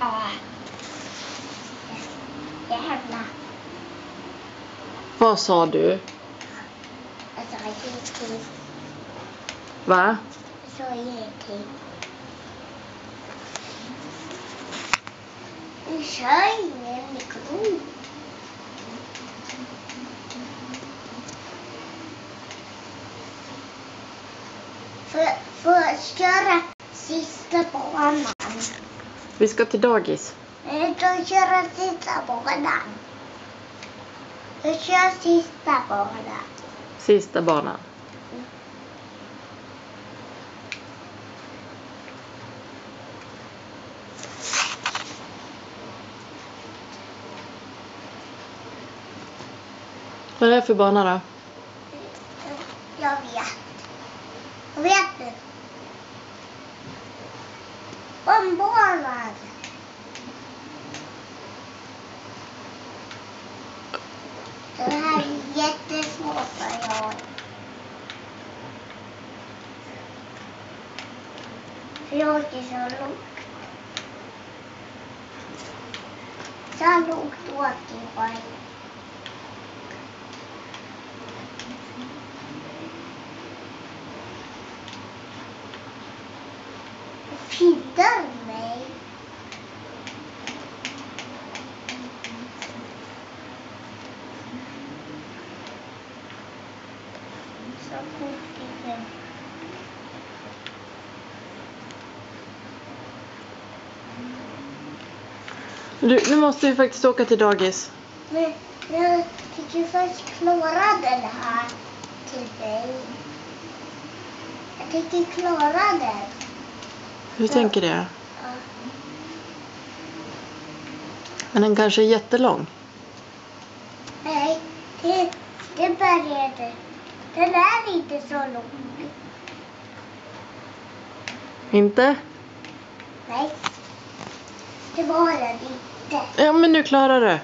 Äh. Jag hämtar. Vad sa du? Jag sa givetvis. Va? Jag sa givetvis. Du kör ingen mikro. För, för att köra sista banan. Vi ska till dagis. Nej, då köra sista banan. Jag kör sista banan. Sista banan. Vad är det för bana då? Jag vet. Jag vet nu. Ombanan. Det här är jättesvårt för jag. För jag åker så lågt. Så lågt åker jag. Fiddar mig. Så fort i den. Du, nu måste vi faktiskt åka till dagis. Men men jag tycker först klara den här till dig. Jag tycker klara den. Hur Ja. tänker du? Ja. Men den kanske är jättelång. Nej, det, det började. Den är inte så lång. Inte? Nej, det var den inte. Ja, men nu klarar du.